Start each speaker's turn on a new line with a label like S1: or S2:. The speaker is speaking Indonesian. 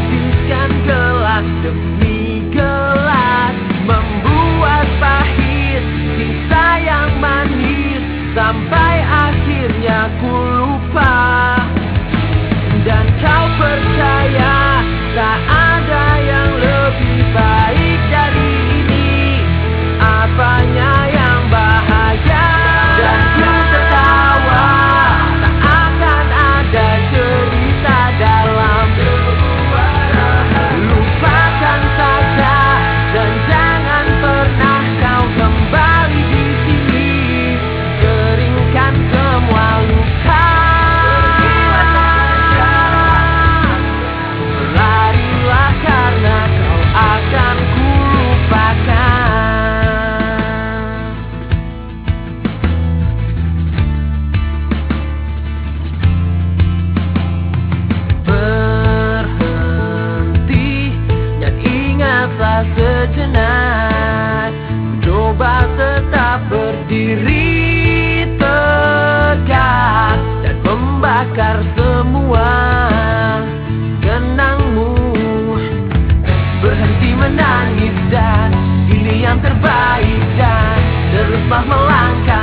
S1: habiskan gelas demi gelas membuat pahit cinta yang manis sampai akhirnya ku lupa. Dan kau percaya bakar semua kenangmu. Berhenti menangis dan ini yang terbaik dan teruslah melangkah